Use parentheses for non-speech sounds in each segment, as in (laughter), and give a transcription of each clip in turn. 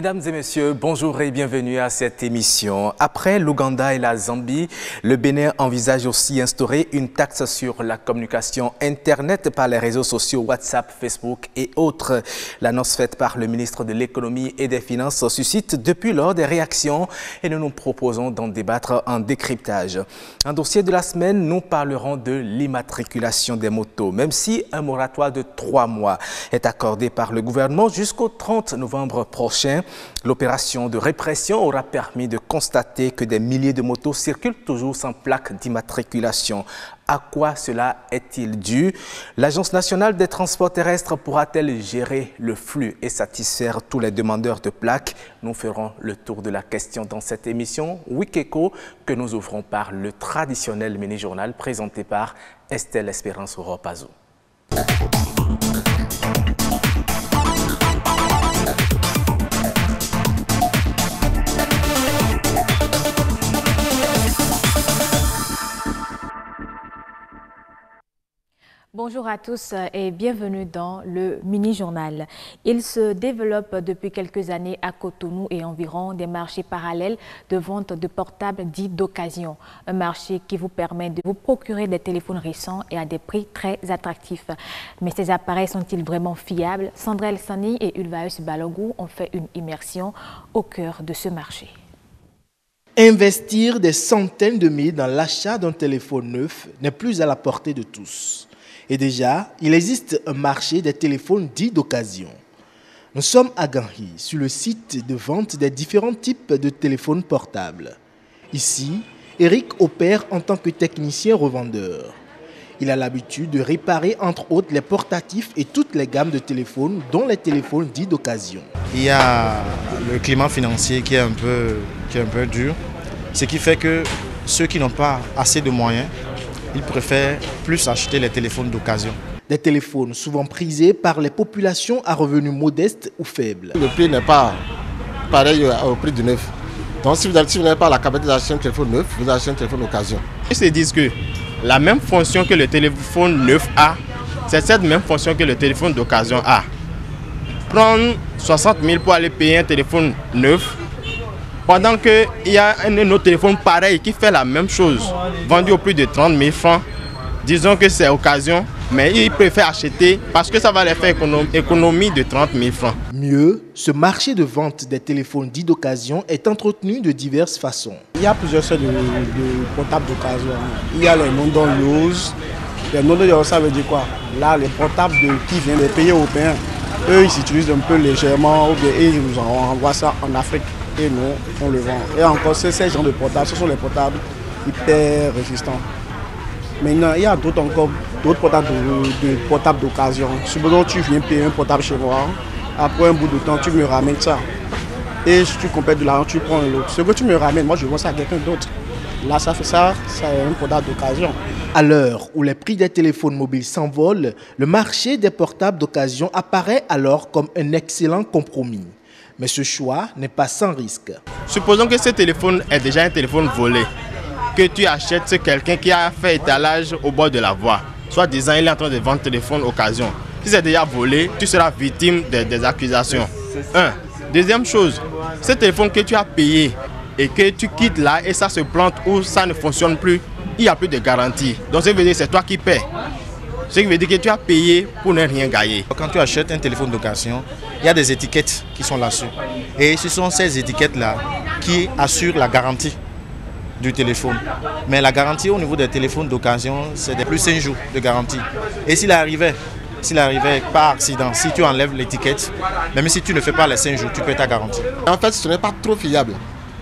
Mesdames et messieurs, bonjour et bienvenue à cette émission. Après l'Ouganda et la Zambie, le Bénin envisage aussi d'instaurer une taxe sur la communication Internet par les réseaux sociaux WhatsApp, Facebook et autres. L'annonce faite par le ministre de l'Économie et des Finances suscite depuis lors des réactions et nous nous proposons d'en débattre en décryptage. Un dossier de la semaine, nous parlerons de l'immatriculation des motos. Même si un moratoire de trois mois est accordé par le gouvernement jusqu'au 30 novembre prochain, L'opération de répression aura permis de constater que des milliers de motos circulent toujours sans plaque d'immatriculation. À quoi cela est-il dû? L'Agence nationale des transports terrestres pourra-t-elle gérer le flux et satisfaire tous les demandeurs de plaques? Nous ferons le tour de la question dans cette émission Wikeko que nous ouvrons par le traditionnel mini-journal présenté par Estelle Espérance Ropazo. Bonjour à tous et bienvenue dans le mini-journal. Il se développe depuis quelques années à Cotonou et environ des marchés parallèles de vente de portables dits d'occasion. Un marché qui vous permet de vous procurer des téléphones récents et à des prix très attractifs. Mais ces appareils sont-ils vraiment fiables? Sandrel Sani et Ulvaeus Balogou ont fait une immersion au cœur de ce marché. Investir des centaines de milliers dans l'achat d'un téléphone neuf n'est plus à la portée de tous. Et déjà, il existe un marché des téléphones dits d'occasion. Nous sommes à Ganhi, sur le site de vente des différents types de téléphones portables. Ici, Eric opère en tant que technicien revendeur. Il a l'habitude de réparer entre autres les portatifs et toutes les gammes de téléphones, dont les téléphones dits d'occasion. Il y a le climat financier qui est un peu, qui est un peu dur, ce qui fait que ceux qui n'ont pas assez de moyens ils préfèrent plus acheter les téléphones d'occasion. Des téléphones souvent prisés par les populations à revenus modestes ou faibles. Le prix n'est pas pareil au prix du neuf. Donc si vous n'avez pas la capacité d'acheter un téléphone neuf, vous achetez un téléphone d'occasion. Ils se disent que la même fonction que le téléphone neuf a, c'est cette même fonction que le téléphone d'occasion a. Prendre 60 000 pour aller payer un téléphone neuf, pendant qu'il y a un, autre téléphone pareil qui fait la même chose, vendu au prix de 30 000 francs, disons que c'est occasion, mais ils préfèrent acheter parce que ça va les faire économie de 30 000 francs. Mieux, ce marché de vente des téléphones dits d'occasion est entretenu de diverses façons. Il y a plusieurs sortes de, portables d'occasion. Il y a les non Lowe's. Les non ça veut dire quoi? Là, les portables qui viennent des pays européens, eux, ils s'utilisent un peu légèrement ou bien ils nous envoient ça en Afrique et nous, on le vend. Et encore, c'est ces gens de portables, ce sont les portables hyper résistants. Maintenant, il y a d'autres encore, d'autres portables d'occasion. Supposons tu viens payer un portable chez moi, après un bout de temps, tu me ramènes ça. Et si tu complètes de l'argent, tu prends l'autre. Ce que tu me ramènes, moi je vends ça à quelqu'un d'autre. Là, ça fait ça, c'est un portable d'occasion. À l'heure où les prix des téléphones mobiles s'envolent, le marché des portables d'occasion apparaît alors comme un excellent compromis. Mais ce choix n'est pas sans risque. Supposons que ce téléphone est déjà un téléphone volé, que tu achètes quelqu'un qui a fait étalage au bord de la voie. Soit disant il est en train de vendre téléphone occasion. Si c'est déjà volé, tu seras victime des, accusations. Un. Deuxième chose, ce téléphone que tu as payé et que tu quittes là et ça se plante ou ça ne fonctionne plus, il n'y a plus de garantie. Donc c'est toi qui paies. Ce qui veut dire que tu as payé pour ne rien gagner. Quand tu achètes un téléphone d'occasion, il y a des étiquettes qui sont là-dessus. Et ce sont ces étiquettes-là qui assurent la garantie du téléphone. Mais la garantie au niveau des téléphones d'occasion, c'est de plus 5 jours de garantie. Et s'il arrivait, s'il arrivait par accident, si tu enlèves l'étiquette, même si tu ne fais pas les 5 jours, tu peux ta garantie. En fait, ce n'est pas trop fiable.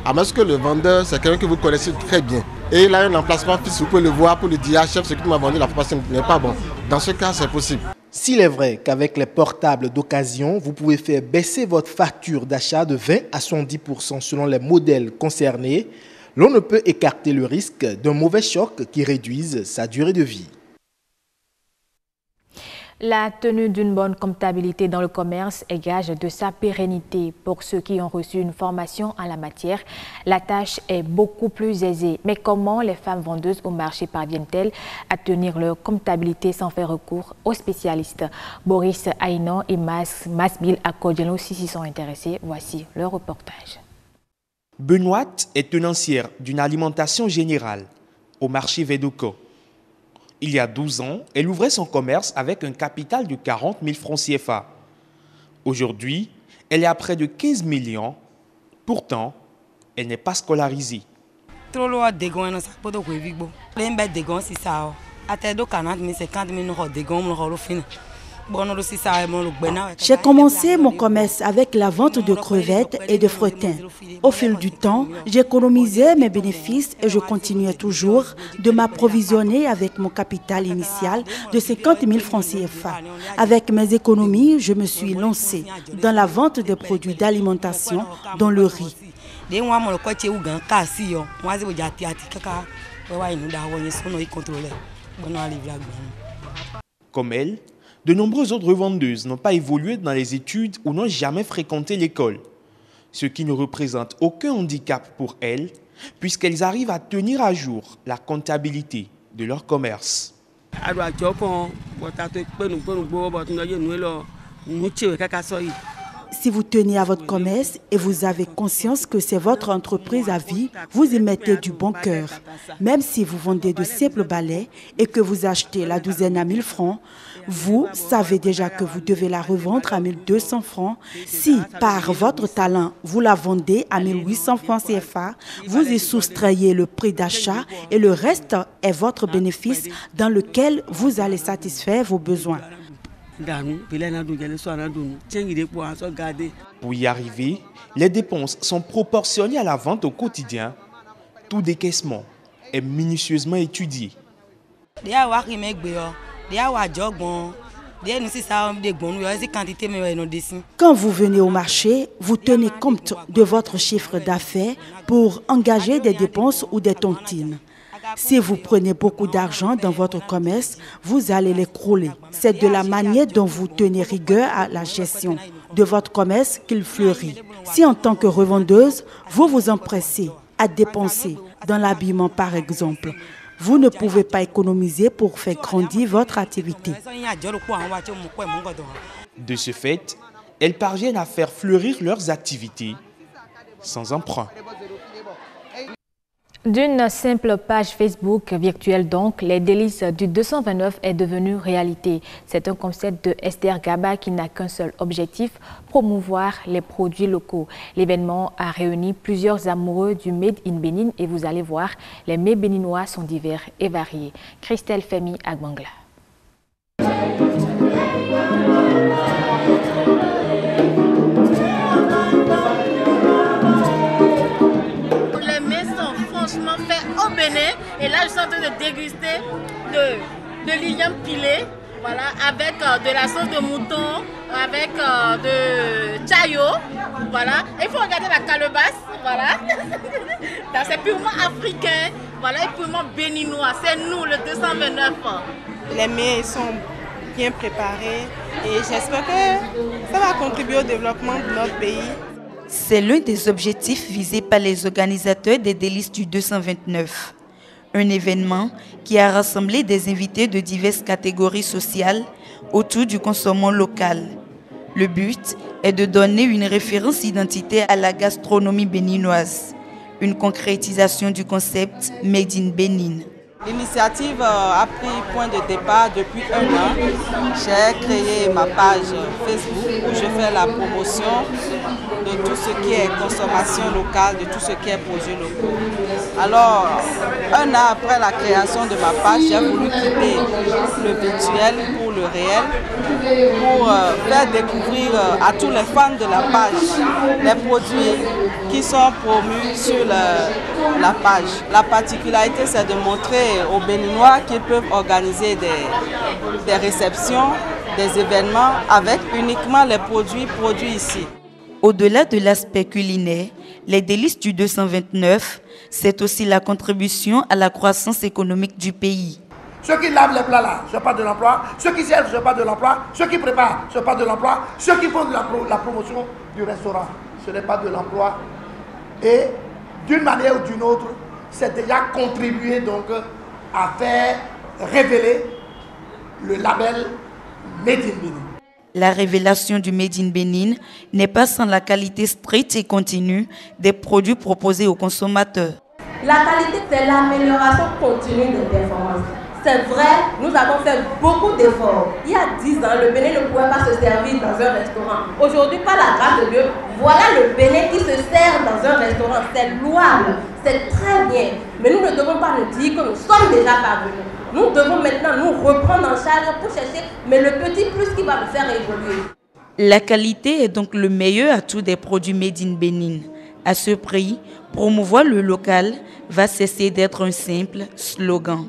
À moins que le vendeur, c'est quelqu'un que vous connaissez très bien. Et il a un emplacement fixe, vous pouvez le voir pour lui dire, ah, chef, ce que tu m'as vendu la fois n'est pas bon. Dans ce cas, c'est possible. S'il est vrai qu'avec les portables d'occasion, vous pouvez faire baisser votre facture d'achat de 20 à 70% selon les modèles concernés, l'on ne peut écarter le risque d'un mauvais choc qui réduise sa durée de vie. La tenue d'une bonne comptabilité dans le commerce est gage de sa pérennité. Pour ceux qui ont reçu une formation en la matière, la tâche est beaucoup plus aisée. Mais comment les femmes vendeuses au marché parviennent-elles à tenir leur comptabilité sans faire recours aux spécialistes? Boris Aïnon et Mas, Masbil Akodjano aussi s'y sont intéressés. Voici leur reportage. Benoît est tenancière d'une alimentation générale au marché Vedoko. Il y a 12 ans, elle ouvrait son commerce avec un capital de 40 000 francs CFA. Aujourd'hui, elle est à près de 15 millions. Pourtant, elle n'est pas scolarisée. J'ai commencé mon commerce avec la vente de crevettes et de frettins. Au fil du temps, j'ai économisé mes bénéfices et je continuais toujours de m'approvisionner avec mon capital initial de 50 000 francs CFA. Avec mes économies, je me suis lancé dans la vente de produits d'alimentation, dont le riz. Comme elle, de nombreuses autres vendeuses n'ont pas évolué dans les études ou n'ont jamais fréquenté l'école, ce qui ne représente aucun handicap pour elles, puisqu'elles arrivent à tenir à jour la comptabilité de leur commerce. Si vous tenez à votre commerce et vous avez conscience que c'est votre entreprise à vie, vous y mettez du bon cœur. Même si vous vendez de simples balais et que vous achetez la douzaine à 1000 francs, vous savez déjà que vous devez la revendre à 1200 francs. Si par votre talent, vous la vendez à 1800 francs CFA, vous y soustrayez le prix d'achat et le reste est votre bénéfice dans lequel vous allez satisfaire vos besoins. Pour y arriver, les dépenses sont proportionnées à la vente au quotidien. Tout décaissement est minutieusement étudié. Quand vous venez au marché, vous tenez compte de votre chiffre d'affaires pour engager des dépenses ou des tontines. Si vous prenez beaucoup d'argent dans votre commerce, vous allez l'écrouler. C'est de la manière dont vous tenez rigueur à la gestion de votre commerce qu'il fleurit. Si en tant que revendeuse, vous vous empressez à dépenser dans l'habillement par exemple, vous ne pouvez pas économiser pour faire grandir votre activité. De ce fait, elles parviennent à faire fleurir leurs activités sans emprunt. D'une simple page Facebook virtuelle donc, les délices du 229 est devenu réalité. C'est un concept de Esther Gaba qui n'a qu'un seul objectif, promouvoir les produits locaux. L'événement a réuni plusieurs amoureux du Made in Bénin et vous allez voir, les mets béninois sont divers et variés. Christelle Femi Agbangla. Et là, je suis en train de déguster de, de lilium pilé, voilà, avec euh, de la sauce de mouton, avec euh, de chayo, voilà. il faut regarder la calebasse, voilà. (laughs) C'est purement africain, voilà, et purement béninois. C'est nous, le 229. Les mets sont bien préparés et j'espère que ça va contribuer au développement de notre pays. C'est l'un des objectifs visés par les organisateurs des délices du 229. Un événement qui a rassemblé des invités de diverses catégories sociales autour du consommant local. Le but est de donner une référence identité à la gastronomie béninoise, une concrétisation du concept Made in Bénin. L'initiative euh, a pris point de départ depuis un an. J'ai créé ma page Facebook où je fais la promotion de tout ce qui est consommation locale, de tout ce qui est produit locaux. Alors, un an après la création de ma page, j'ai voulu quitter le virtuel pour le réel, pour euh, faire découvrir euh, à tous les fans de la page les produits qui sont promus sur la page. La particularité, c'est de montrer aux Béninois qu'ils peuvent organiser des, des réceptions, des événements avec uniquement les produits produits ici. Au-delà de l'aspect culinaire, les délices du 229, c'est aussi la contribution à la croissance économique du pays. Ceux qui lavent les plats là, ce n'est pas de l'emploi. Ceux qui servent, ce n'est pas de l'emploi. Ceux qui préparent, ce n'est pas de l'emploi. Ceux qui font de la, promotion du restaurant, ce n'est pas de l'emploi. Et d'une manière ou d'une autre, c'est déjà contribué donc à faire révéler le label Made. La révélation du Made in Benin n'est pas sans la qualité stricte et continue des produits proposés aux consommateurs. La qualité, c'est l'amélioration continue des performances. C'est vrai, nous avons fait beaucoup d'efforts. Il y a 10 ans, le Bénin ne pouvait pas se servir dans un restaurant. Aujourd'hui, par la grâce de Dieu, voilà le Bénin qui se sert dans un restaurant. C'est louable, c'est très bien. Mais nous ne devons pas nous dire que nous sommes déjà parvenus. Nous devons maintenant nous reprendre en charge pour chercher, mais le petit plus qui va nous faire évoluer. La qualité est donc le meilleur atout des produits made in Bénin. À ce prix, promouvoir le local va cesser d'être un simple slogan.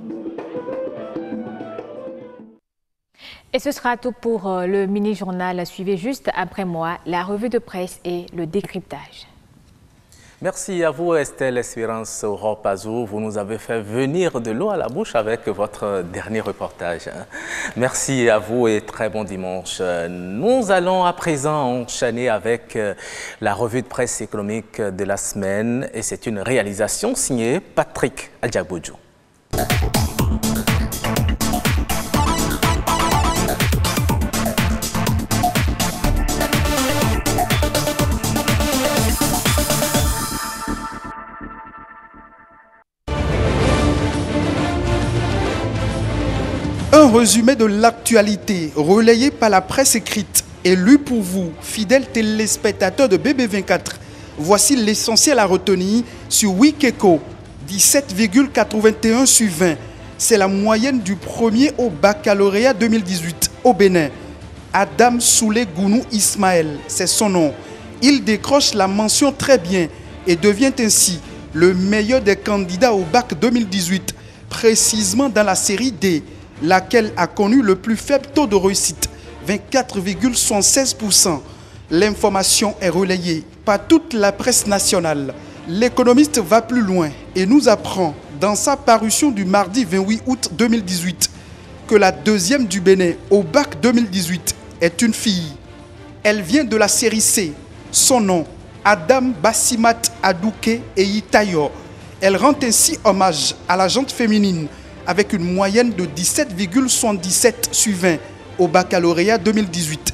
Et ce sera tout pour euh, le mini-journal. Suivez juste après moi la revue de presse et le décryptage. Merci à vous Estelle Espérance Ropazou. Vous nous avez fait venir de l'eau à la bouche avec votre dernier reportage. Hein. Merci à vous et très bon dimanche. Nous allons à présent enchaîner avec euh, la revue de presse économique de la semaine et c'est une réalisation signée Patrick Adjaboudjou. Résumé de l'actualité relayé par la presse écrite et lu pour vous, fidèles téléspectateurs de BB24. Voici l'essentiel à retenir sur Wikeko, 17,81 sur 20. C'est la moyenne du premier au baccalauréat 2018 au Bénin. Adam Soulé Gounou Ismaël, c'est son nom. Il décroche la mention très bien et devient ainsi le meilleur des candidats au bac 2018, précisément dans la série D laquelle a connu le plus faible taux de réussite, 24,76%. L'information est relayée par toute la presse nationale. L'économiste va plus loin et nous apprend dans sa parution du mardi 28 août 2018 que la deuxième du Bénin au bac 2018 est une fille. Elle vient de la série C. Son nom, Adam Bassimat Adouke et Itayo. Elle rend ainsi hommage à la gente féminine avec une moyenne de 17,77 sur 20 au baccalauréat 2018.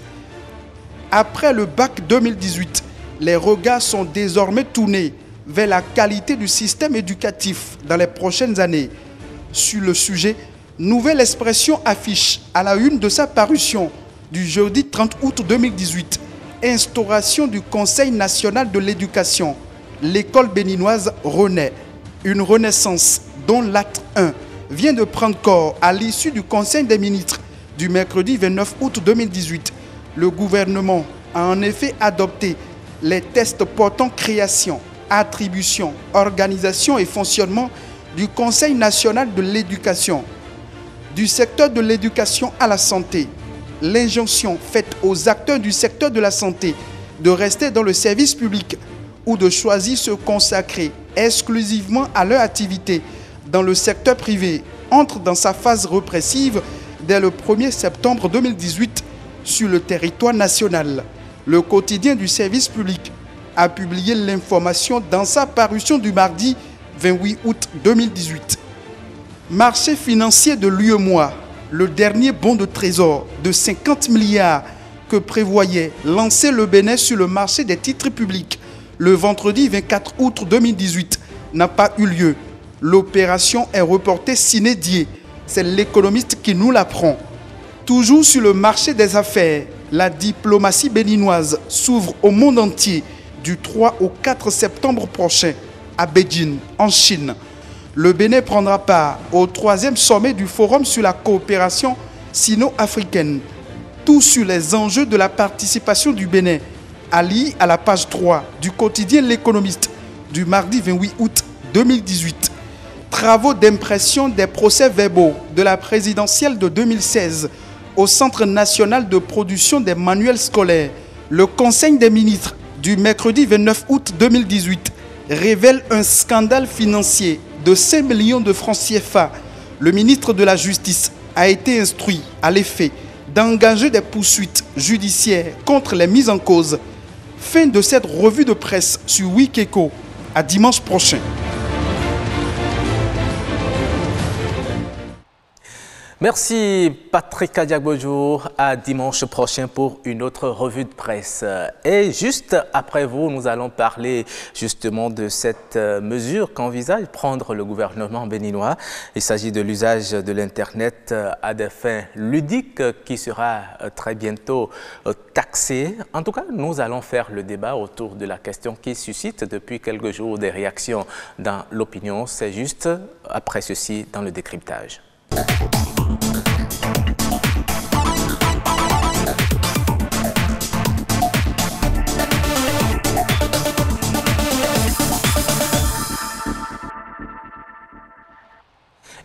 Après le bac 2018, les regards sont désormais tournés vers la qualité du système éducatif dans les prochaines années. Sur le sujet, Nouvelle Expression affiche à la une de sa parution du jeudi 30 août 2018 instauration du Conseil national de l'éducation. L'école béninoise renaît. Une renaissance dont l'acte 1 vient de prendre corps à l'issue du Conseil des ministres du mercredi 29 août 2018. Le gouvernement a en effet adopté les tests portant création, attribution, organisation et fonctionnement du Conseil national de l'éducation. Du secteur de l'éducation à la santé, l'injonction faite aux acteurs du secteur de la santé de rester dans le service public ou de choisir se consacrer exclusivement à leur activité dans le secteur privé entre dans sa phase répressive dès le 1er septembre 2018 sur le territoire national. Le quotidien du service public a publié l'information dans sa parution du mardi 28 août 2018. Marché financier de l'UEMOA, le dernier bon de trésor de 50 milliards que prévoyait lancer le Bénin sur le marché des titres publics le vendredi 24 août 2018 n'a pas eu lieu l'opération est reportée s'inédier. C'est l'économiste qui nous l'apprend. Toujours sur le marché des affaires, la diplomatie béninoise s'ouvre au monde entier du 3 au 4 septembre prochain à Beijing, en Chine. Le Bénin prendra part au troisième sommet du Forum sur la coopération sino-africaine. Tout sur les enjeux de la participation du Bénin. Ali à la page 3 du quotidien L'économiste du mardi 28 août 2018 travaux d'impression des procès-verbaux de la présidentielle de 2016 au Centre national de production des manuels scolaires, le Conseil des ministres du mercredi 29 août 2018 révèle un scandale financier de 5 millions de francs CFA Le ministre de la Justice a été instruit à l'effet d'engager des poursuites judiciaires contre les mises en cause. Fin de cette revue de presse sur Wikeko à dimanche prochain. Merci Patrick Bonjour. À dimanche prochain pour une autre revue de presse. Et juste après vous, nous allons parler justement de cette euh, mesure qu'envisage prendre le gouvernement béninois. Il s'agit de l'usage de l'Internet euh, à des fins ludiques qui sera euh, très bientôt taxé. En tout cas, nous allons faire le débat autour de la question qui suscite depuis quelques jours des réactions dans l'opinion. C'est juste après ceci dans le décryptage.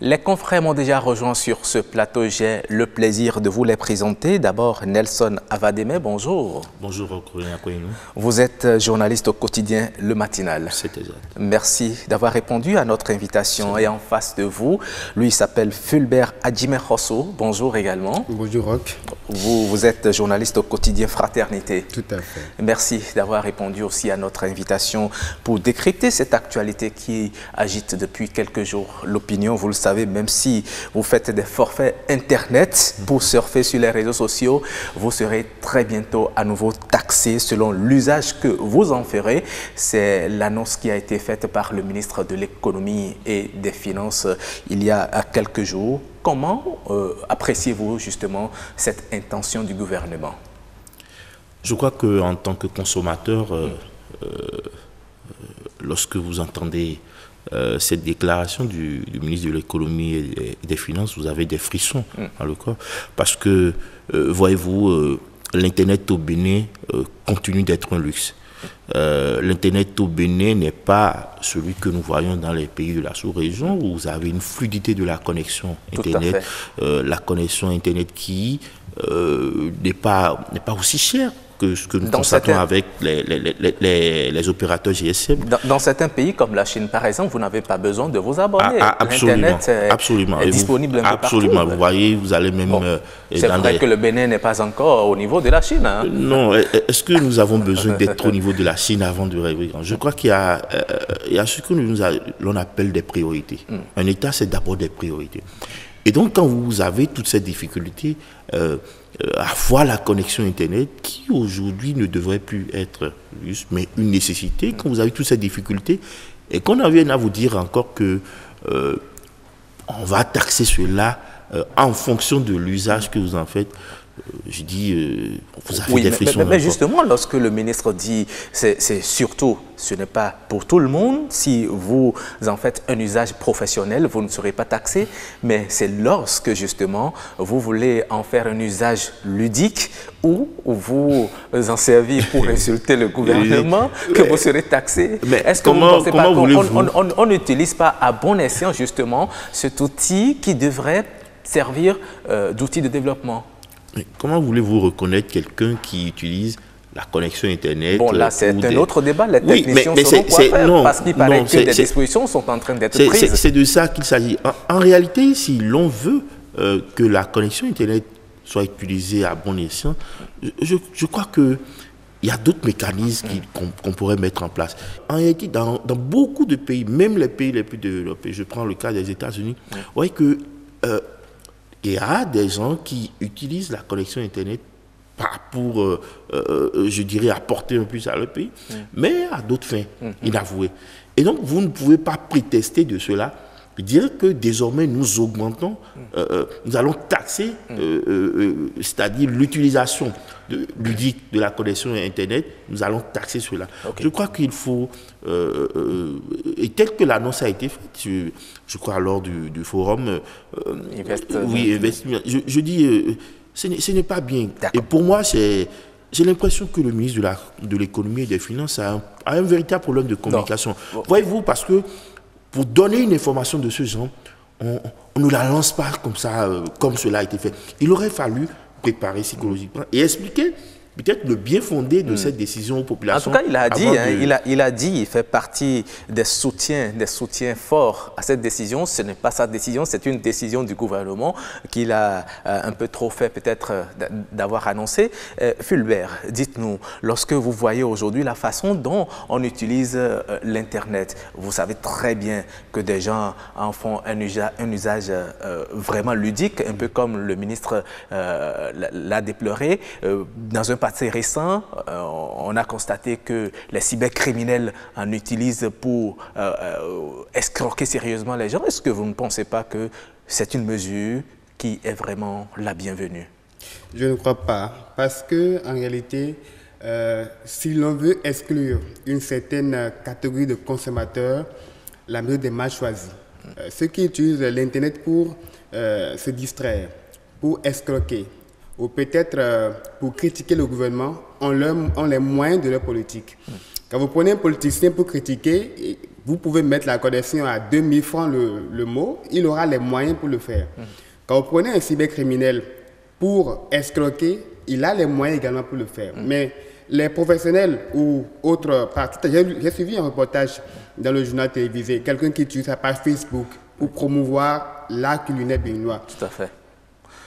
Les confrères m'ont déjà rejoint sur ce plateau. J'ai le plaisir de vous les présenter. D'abord, Nelson Avademe, bonjour. Bonjour, Vous êtes journaliste au quotidien Le Matinal. C'est exact. Merci d'avoir répondu à notre invitation. Et en face de vous, lui s'appelle Fulbert Adjime Rosso. Bonjour également. Bonjour, Rock. Vous, vous êtes journaliste au quotidien Fraternité. Tout à fait. Merci d'avoir répondu aussi à notre invitation pour décrypter cette actualité qui agite depuis quelques jours l'opinion. Vous le savez savez, même si vous faites des forfaits Internet pour surfer sur les réseaux sociaux, vous serez très bientôt à nouveau taxé selon l'usage que vous en ferez. C'est l'annonce qui a été faite par le ministre de l'économie et des finances il y a quelques jours. Comment euh, appréciez-vous justement cette intention du gouvernement? Je crois qu'en tant que consommateur, euh, euh, lorsque vous entendez euh, cette déclaration du, ministre de l'économie et, des finances, vous avez des frissons mm. dans le corps. Parce que, euh, voyez-vous, euh, l'Internet au Bénin continue d'être un luxe. L'Internet au Bénin n'est pas celui que nous voyons dans les pays de la sous-région où vous avez une fluidité de la connexion Internet, la connexion Internet qui n'est pas, pas aussi chère que ce que nous constatons avec les, les, les, opérateurs GSM. Dans, certains pays comme la Chine, par exemple, vous n'avez pas besoin de vous abonner. Ah, ah, absolument, absolument. est disponible un absolument. partout. Vous voyez, vous allez même... Euh, c'est vrai que le Bénin n'est pas encore au niveau de la Chine. Hein. Non, est-ce que nous avons besoin d'être au niveau de la Chine avant de rêver? Je crois qu'il y, a, euh, il y a ce que l'on appelle des priorités. Hmm. Un État, c'est d'abord des priorités. Et donc, quand vous avez toutes ces difficultés, euh, avoir la connexion Internet, qui aujourd'hui ne devrait plus être juste, mais une nécessité, quand vous avez toutes ces difficultés, et qu'on en vienne à vous dire encore que euh, on va taxer cela euh, en fonction de l'usage que vous en faites, euh, je dis, euh, vous avez des frissons. Mais, justement, lorsque le ministre dit, c'est surtout, ce n'est pas pour tout le monde, si vous en faites un usage professionnel, vous ne serez pas taxé, mais c'est lorsque justement vous voulez en faire un usage ludique ou vous en servir pour (laughs) insulter le gouvernement, que vous serez taxé. Est-ce que comment, vous pensez on n'utilise pas à bon escient justement cet outil qui devrait servir euh, d'outil de développement? Comment voulez-vous reconnaître quelqu'un qui utilise la connexion Internet Bon, là, c'est un autre débat. Les techniciens oui, mais, quoi faire, non, parce qu'il paraît que des dispositions sont en train d'être prises. C'est de ça qu'il s'agit. En, réalité, si l'on veut euh, que la connexion Internet soit utilisée à bon escient, je, je crois que il y a d'autres mécanismes qu'on pourrait mettre en place. En réalité, dans, dans, beaucoup de pays, même les pays les plus développés, je prends le cas des États-Unis, vous voyez que euh, il y a des gens qui utilisent la connexion Internet pas pour, euh, euh, je dirais, apporter un plus à leur pays, mm. mais à d'autres fins mm-hmm. inavouées. Et donc, vous ne pouvez pas prétester de cela dire que désormais nous augmentons, mm. euh, nous allons taxer, mm. c'est-à-dire l'utilisation ludique de la connexion Internet, nous allons taxer cela. Je crois qu'il faut, et tel que l'annonce a été faite, je crois, lors du, forum. Euh, oui, Je, je dis, euh, ce n'est pas bien. Et pour moi, c'est. J'ai l'impression que le ministre de l'économie et des finances a un, véritable problème de communication. Voyez-vous, parce que pour donner une information de ce genre, on, ne la lance pas comme ça, euh, comme cela a été fait. Il aurait fallu préparer psychologiquement et expliquer peut-être le bien fondé de cette décision aux populations. En tout cas, il a dit, hein, de- il, a, il a dit, il fait partie des soutiens, des soutiens forts à cette décision. Ce n'est pas sa décision, c'est une décision du gouvernement qu'il a euh, un peu trop fait peut-être euh, d'a- d'avoir annoncé. Euh, Fulbert, dites-nous, lorsque vous voyez aujourd'hui la façon dont on utilise euh, l'Internet, vous savez très bien que des gens en font un usage, un usage vraiment ludique, un peu comme le ministre l'a- déploré. Dans un passé récent, euh, on a constaté que les cybercriminels en utilisent pour euh, euh, escroquer sérieusement les gens. Est-ce que vous ne pensez pas que c'est une mesure qui est vraiment la bienvenue? Je ne crois pas, parce que en réalité, si l'on veut exclure une certaine catégorie de consommateurs, la mesure est mal choisie. Ceux qui utilisent l'Internet pour se distraire, pour escroquer, ou peut-être euh, pour critiquer le gouvernement, ont, leur- ont les moyens de leur politique. Quand vous prenez un politicien pour critiquer, vous pouvez mettre la connexion à 2000 francs le, le mot, il aura les moyens pour le faire. Quand vous prenez un cybercriminel pour escroquer, il a les moyens également pour le faire. Mais les professionnels ou autres parties, j'ai suivi un reportage dans le journal télévisé, quelqu'un qui utilise sa page Facebook pour promouvoir l'art culinaire béninois. Tout à fait.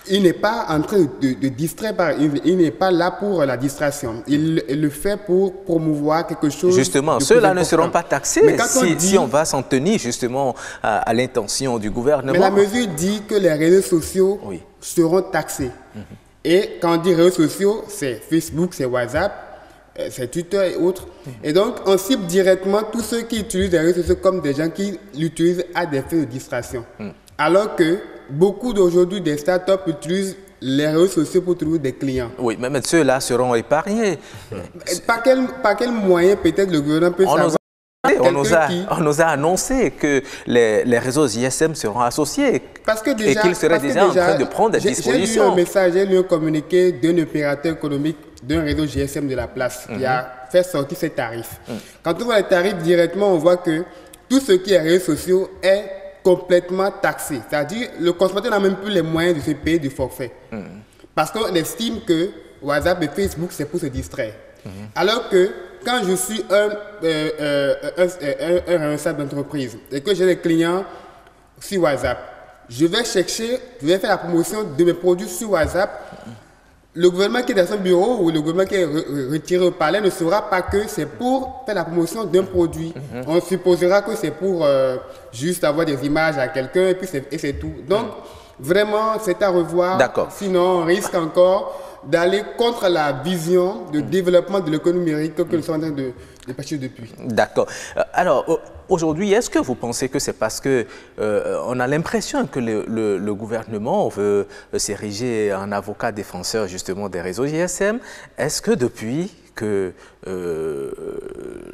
Il n'est pas en train de, de distraire, par- il, il n'est pas là pour la distraction. Il, il le fait pour promouvoir quelque chose. Justement, ceux-là ne seront pas taxés Mais quand on si, dit- si on va s'en tenir justement à, à l'intention du gouvernement. Mais la mesure dit que les réseaux sociaux seront taxés. Et quand on dit réseaux sociaux, c'est Facebook, c'est WhatsApp, euh, c'est Twitter et autres. Et donc, on cible directement tous ceux qui utilisent les réseaux sociaux comme des gens qui l'utilisent à des fins de distraction. Alors que beaucoup d'aujourd'hui des startups utilisent les réseaux sociaux pour trouver des clients. Oui, mais, mais ceux-là seront épargnés. Par quel, par quel moyen peut-être le gouvernement peut On nous, savoir a, on, nous a, qui- on nous a annoncé que les, les réseaux ISM seront associés Parce que et déjà, qu'ils seraient déjà, en train de prendre des j'ai- J'ai dispositions. lu un message, j'ai lu un communiqué d'un opérateur économique d'un réseau GSM de la place qui Mhm. a fait sortir ses tarifs. Quand on voit les tarifs directement, on voit que tout ce qui est réseaux sociaux est complètement taxé. C'est-à-dire le consommateur n'a même plus les moyens de se payer du forfait. Parce qu'on estime que WhatsApp et Facebook, c'est pour se distraire. Alors que quand je suis un, euh, euh, un, un- un responsable d'entreprise et que j'ai des clients sur WhatsApp, je vais chercher, je vais faire la promotion de mes produits sur WhatsApp. Le gouvernement qui est dans son bureau ou le gouvernement qui est re- re- retiré au palais ne saura pas que c'est pour faire la promotion d'un produit. On supposera que c'est pour euh, juste avoir des images à quelqu'un et puis c'est tout. Donc, vraiment, c'est à revoir. D'accord. Sinon, on risque encore d'aller contre la vision de développement de l'économie numérique que nous sommes en train de, de pêcher depuis. D'accord. Euh, Alors, aujourd'hui, est-ce que vous pensez que c'est parce que euh, on a l'impression que le, gouvernement veut euh, s'ériger en avocat défenseur justement des réseaux GSM Est-ce que depuis que euh,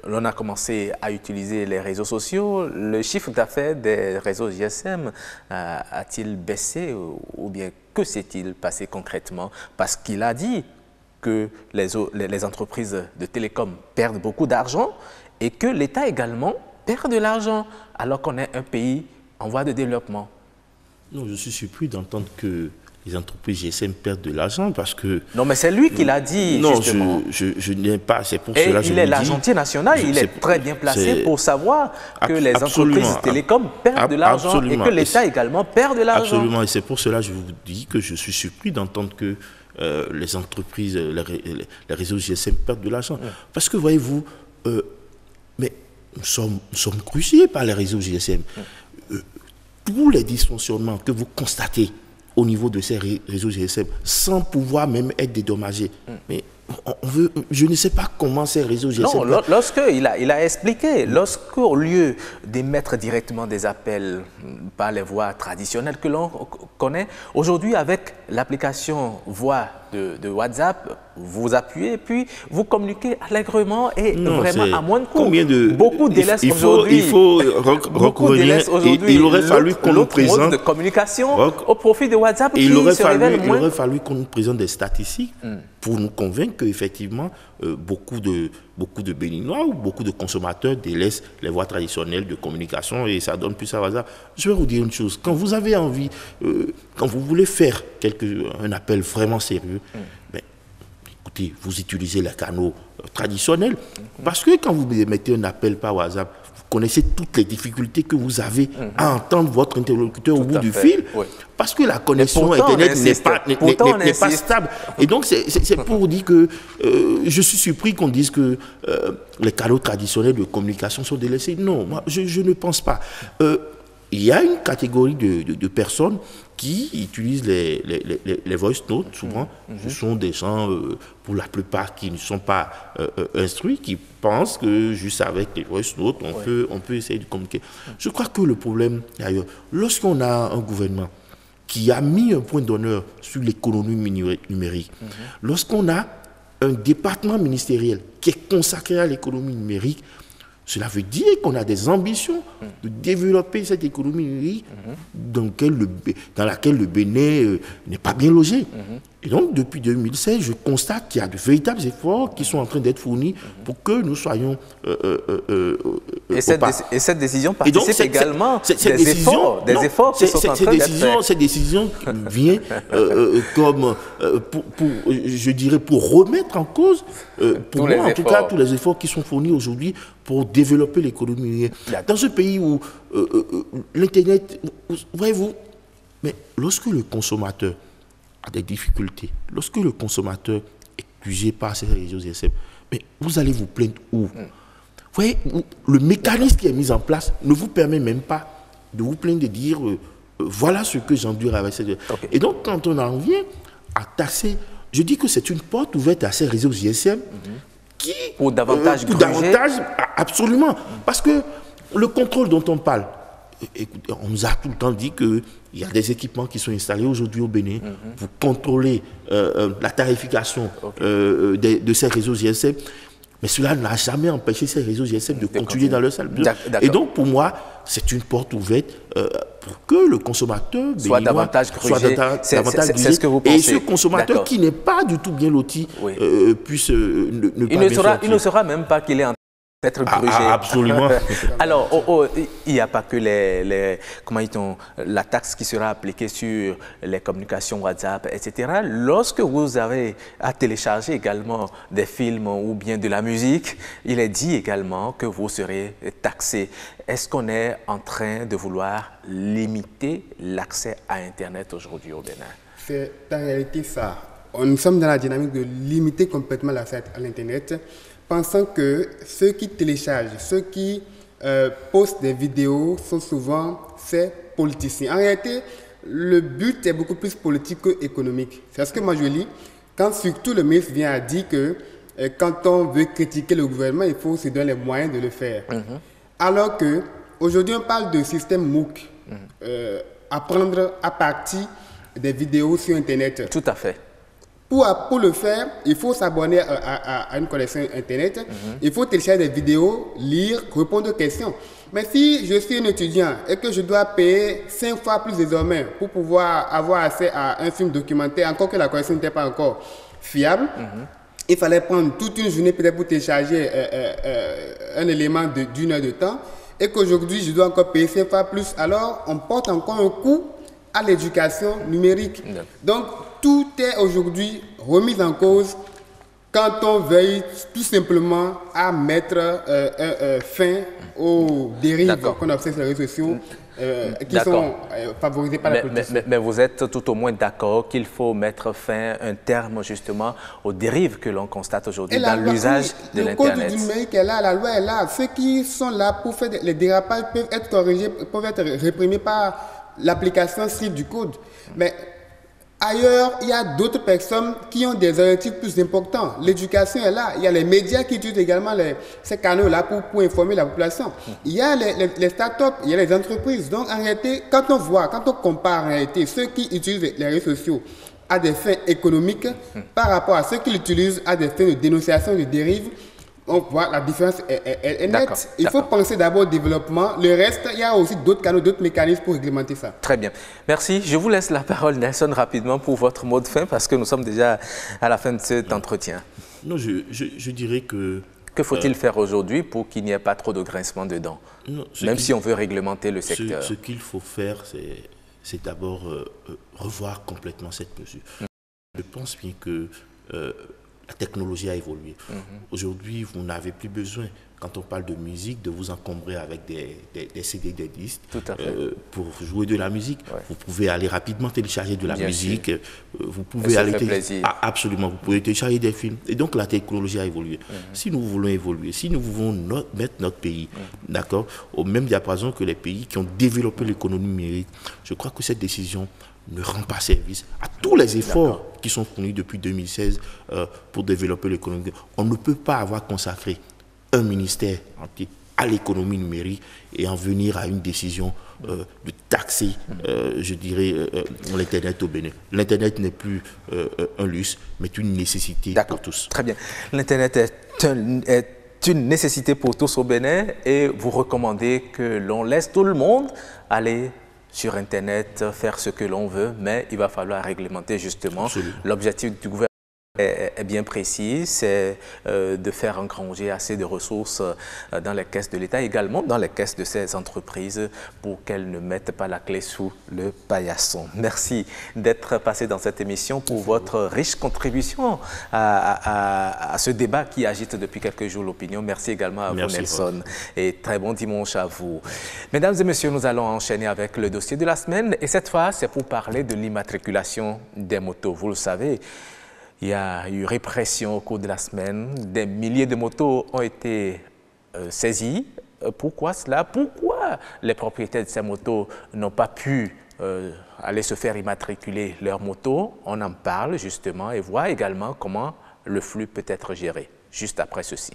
l'on a commencé à utiliser les réseaux sociaux, le chiffre d'affaires des réseaux GSM a-t-il baissé ou, bien que s'est-il passé concrètement? Parce qu'il a dit que les- les entreprises de télécom perdent beaucoup d'argent et que l'État également perd de l'argent alors qu'on est un pays en voie de développement. Non, je suis surpris d'entendre que les entreprises GSM perdent de l'argent parce que... Non, mais c'est lui qui l'a dit, Non, justement. je, je, je n'ai pas, c'est pour Et cela que je il est l'agentier national, je- il est très bien placé pour savoir que les entreprises télécom perdent de l'argent et que l'État également perd de l'argent. Absolument, et c'est pour cela que je vous dis que je suis surpris d'entendre que euh, les entreprises, les, ré- les- les réseaux GSM perdent de l'argent. Parce que voyez-vous, euh, nous sommes, nous sommes cruciés par les réseaux GSM. Euh, tous les dysfonctionnements que vous constatez au niveau de ces ré- réseaux GSM, sans pouvoir même être dédommagés, mais on- veut, je ne sais pas comment ces réseaux GSM... Non, lo- lorsque il a, il a expliqué, lorsqu'au lieu d'émettre directement des appels par les voies traditionnelles que l'on connaît, aujourd'hui avec l'application voix de, de WhatsApp, vous appuyez puis vous communiquez allègrement et Non, vraiment à moins de coûts. Combien de Beaucoup il- délaissent il faut- aujourd'hui. Il faut rec- recourir. aujourd'hui Il aurait fallu qu'on nous présente. de communication Rec- au profit de WhatsApp Et qui il aurait, se fallu, il moins. aurait fallu qu'on nous présente des statistiques pour nous convaincre qu'effectivement, euh, beaucoup, de, beaucoup de Béninois ou beaucoup de consommateurs délaissent les voies traditionnelles de communication et ça donne plus à hasard. Je vais vous dire une chose. Quand vous avez envie, euh, quand vous voulez faire quelque, un appel vraiment sérieux, ben, écoutez vous utilisez les canaux euh, traditionnels. Parce que quand vous mettez un appel par WhatsApp, connaissez toutes les difficultés que vous avez à entendre votre interlocuteur au bout du fil. Parce que la connexion Internet n'est pas, pas stable. Et donc, c'est pour dire que euh, je suis surpris qu'on dise que euh, les canaux traditionnels de communication sont délaissés. Non, moi, je, je ne pense pas. il y a une catégorie de, de, de personnes qui utilisent les, les, les, voice notes, souvent, mhm. ce sont des gens, euh, pour la plupart, qui ne sont pas euh, euh, instruits, qui pensent que juste avec les voice notes, on, peut, on peut essayer de communiquer. Je crois que le problème d'ailleurs, lorsqu'on a un gouvernement qui a mis un point d'honneur sur l'économie numérique, mhm. lorsqu'on a un département ministériel qui est consacré à l'économie numérique, cela veut dire qu'on a des ambitions de développer cette économie numérique dans, laquelle le, dans laquelle le Bénin euh, n'est pas bien logé. Et donc, depuis 2016, je constate qu'il y a de véritables efforts qui sont en train d'être fournis pour que nous soyons. Euh, euh, euh et, cette et, cette décision participe également des efforts, des efforts qui sont en train décision, Cette décision vient comme, pour, pour, je dirais, pour remettre en cause, pour moi en tout cas, tous les efforts qui sont fournis aujourd'hui pour développer l'économie. Dans ce pays où l'Internet, voyez-vous, mais lorsque le consommateur a des difficultés, lorsque le consommateur est jugé par ces réseaux GSM, mais vous allez vous plaindre où? Vous voyez, le mécanisme qui est mis en place ne vous permet même pas de vous plaindre de dire euh, euh, voilà ce que j'endure avec ces. Et donc, quand on en vient à taxer, je dis que c'est une porte ouverte à ces réseaux GSM mhm. qui. Pour davantage euh, davantage, absolument. Parce que le contrôle dont on parle, on nous a tout le temps dit qu'il y a des équipements qui sont installés aujourd'hui au Bénin mhm. pour contrôler euh, euh, la tarification euh, de, ces réseaux GSM. Mais cela n'a jamais empêché ces réseaux GSM de, continuer dans leur salle. Et donc, pour moi, c'est une porte ouverte pour que le consommateur soit davantage grugé. C'est ce que vous pensez. Et ce consommateur qui n'est pas du tout bien loti puisse ne, il pas ne sera, Il ne saura même pas qu'il est en être ah, ah, absolument. (laughs) Alors, oh, oh, il n'y a pas que les, les comment la taxe qui sera appliquée sur les communications WhatsApp, etc. Lorsque vous avez à télécharger également des films ou bien de la musique, il est dit également que vous serez taxé. Est-ce qu'on est en train de vouloir limiter l'accès à Internet aujourd'hui au Bénin? C'est en réalité ça. Nous sommes dans la dynamique de limiter complètement l'accès à l'Internet pensant que ceux qui téléchargent, ceux qui euh, postent des vidéos sont souvent ces politiciens. En réalité, le but est beaucoup plus politique qu'économique. C'est ce que moi je lis. Quand surtout le ministre vient à dire que euh, quand on veut critiquer le gouvernement, il faut se donner les moyens de le faire. Mhm. Alors que aujourd'hui on parle de système MOOC, mhm. euh, apprendre à partir des vidéos sur Internet. Tout à fait. Pour, pour le faire, il faut s'abonner à, une connexion Internet, mhm. il faut télécharger des vidéos, lire, répondre aux questions. Mais si je suis un étudiant et que je dois payer cinq fois plus désormais pour pouvoir avoir accès à un film documentaire, encore que la connexion n'était pas encore fiable, mhm. il fallait prendre toute une journée peut-être pour télécharger euh, euh, euh, un élément d'une heure de temps, et qu'aujourd'hui je dois encore payer cinq fois plus, alors on porte encore un coût à l'éducation numérique. Donc, tout est aujourd'hui remis en cause quand on veille tout simplement à mettre euh, euh, euh, fin aux dérives qu'on observe sur les réseaux sociaux. qui sont favorisées par la politique. Mais, vous êtes tout au moins d'accord qu'il faut mettre fin, un terme justement aux dérives que l'on constate aujourd'hui dans l'usage de l'Internet. Le code du numérique est là, la loi est là. Ceux qui sont là pour faire les dérapages peuvent être corrigés, peuvent être réprimés par l'application stricte du code. Mais Ailleurs, il y a d'autres personnes qui ont des objectifs plus importants. L'éducation est là. Il y a les médias qui utilisent également ces canaux-là pour, pour, informer la population. Il y a les, les, start-up, il y a les entreprises. Donc, en réalité, quand on voit, quand on compare en réalité ceux qui utilisent les réseaux sociaux à des fins économiques par rapport à ceux qui l'utilisent à des fins de dénonciation de dérives, on voit la différence est, nette. Il faut penser d'abord au développement. Le reste, il y a aussi d'autres canaux, d'autres mécanismes pour réglementer ça. Très bien. Merci. Je vous laisse la parole, Nelson, rapidement pour votre mot de fin parce que nous sommes déjà à la fin de cet entretien. Non, je, dirais que... Que faut-il euh, faire aujourd'hui pour qu'il n'y ait pas trop de grincement dedans? Même si on veut réglementer le secteur. Ce, qu'il faut faire, c'est d'abord euh, euh, revoir complètement cette mesure. Je pense bien que la technologie a évolué. Mhm. Aujourd'hui, vous n'avez plus besoin, quand on parle de musique, de vous encombrer avec des, des, CD, des disques euh, pour jouer de la musique. Vous pouvez aller rapidement télécharger de la musique. Euh, vous pouvez aller ah, absolument, vous pouvez télécharger des films. Et donc la technologie a évolué. Mhm. Si nous voulons évoluer, si nous voulons mettre notre pays, mhm. d'accord, au même diapason que les pays qui ont développé l'économie numérique, je crois que cette décision ne rend pas service à tous les efforts qui sont fournis depuis 2016 euh, pour développer l'économie. On ne peut pas avoir consacré un ministère entier à l'économie numérique et en venir à une décision euh, de taxer, euh, je dirais, l'Internet au Bénin. L'Internet n'est plus un luxe, mais une nécessité pour tous. Très bien. L'Internet est, est une nécessité pour tous au Bénin et vous recommandez que l'on laisse tout le monde aller sur Internet, faire ce que l'on veut, mais il va falloir réglementer justement. L'objectif du gouvernement est, bien précis, c'est euh, de faire engranger assez de ressources euh, dans les caisses de l'État, également dans les caisses de ces entreprises pour qu'elles ne mettent pas la clé sous le paillasson. Merci d'être passé dans cette émission pour votre riche contribution à, ce débat qui agite depuis quelques jours l'opinion. Merci également à vous, Nelson, et très bon dimanche à vous. Mesdames et messieurs, nous allons enchaîner avec le dossier de la semaine et cette fois, c'est pour parler de l'immatriculation des motos. Vous le savez, il y a eu répression au cours de la semaine. Des milliers de motos ont été euh, saisies. Euh, pourquoi cela? Pourquoi les propriétaires de ces motos n'ont pas pu euh, aller se faire immatriculer leurs motos? On en parle justement et voit également comment le flux peut être géré. Juste après ceci.